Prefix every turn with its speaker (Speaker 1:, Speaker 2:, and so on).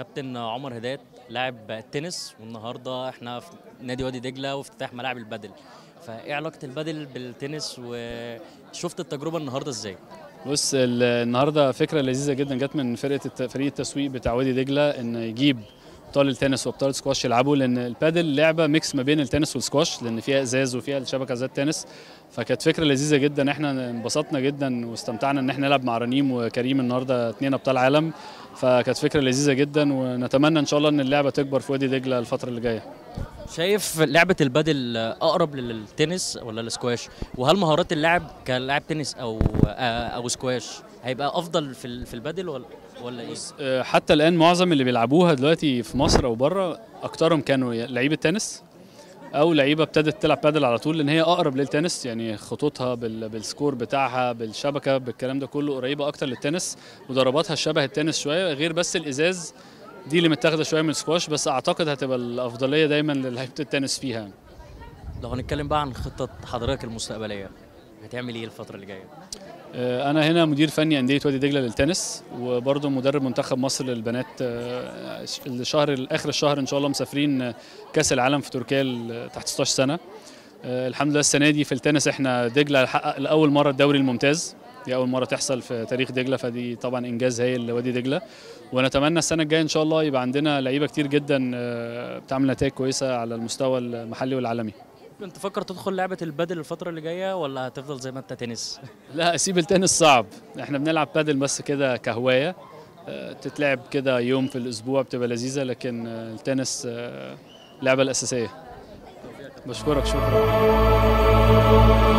Speaker 1: كابتن عمر هدايت لاعب تنس والنهارده إحنا في نادي وادي دجلة وافتتاح ملاعب البادل فإيه علاقة البادل بالتنس وشفت التجربة النهارده إزاي؟
Speaker 2: بص ال- النهارده فكرة لذيذة جدا جت من فرقة فريق التسويق بتاع وادي دجلة إن يجيب ابطال التنس وأبطال السكواش يلعبوا لأن البادل لعبة mix ما بين التنس والسكواش لأن فيها إزاز وفيها الشبكة زي التنس. فكانت فكرة لذيذة جدا. إحنا انبسطنا جدا واستمتعنا إن إحنا نلعب مع رنيم وكريم النهارده اثنين أبطال عالم. فكانت فكرة لذيذة جدا ونتمنى إن شاء الله إن اللعبة تكبر في وادي دجلة الفترة اللي جاية.
Speaker 1: شايف لعبة البادل أقرب للتنس ولا السكواش وهل مهارات اللاعب كلاعب تنس أو أو سكواش هيبقى أفضل في في البادل ولا ولا إيه؟
Speaker 2: آه، حتى الآن معظم اللي بيلعبوها دلوقتي في مصر أو بره أكترهم كانوا لعيبة تنس أو لعيبة ابتدت تلعب بادل على طول لأن هي أقرب للتنس يعني خطوطها بال- بال score بتاعها بالشبكة بالكلام ده كله قريبة أكتر للتنس وضرباتها شبه التنس شوية غير بس الإزاز دي اللي متاخدة شوية من السكواش بس أعتقد هتبقى الأفضلية دايما للعيبه التنس فيها.
Speaker 1: لو هنتكلم بقى عن خطه حضرتك المستقبلية هتعمل إيه الفترة اللي جاية؟
Speaker 2: آه، أنا هنا مدير فني أندية وادي دجلة للتنس وبرضه مدرب منتخب مصر للبنات آه، الشهر آخر الشهر إن شاء الله مسافرين آه، كأس العالم في تركيا تحت 16 سنة. الحمد لله السنة دي في التنس إحنا دجلة حقق لأول مرة الدوري الممتاز. دي أول مرة تحصل في تاريخ دجلة فدي طبعا إنجاز هايل لوادي دجلة. ونتمنى السنة الجاية إن شاء الله يبقى عندنا لعيبة كتير جدا آه، بتعمل نتائج كويسة على المستوى المحلي والعالمي.
Speaker 1: انت تفكر تدخل لعبة البادل الفترة اللي جاية ولا هتفضل زي ما أنت تنس؟
Speaker 2: لا اسيب التنس صعب. إحنا بنلعب بادل بس كده كهواية. آه، تتلعب كده يوم في الأسبوع بتبقى لذيذة لكن آه، التنس اللعبه الأساسية. بشكرك شكرا.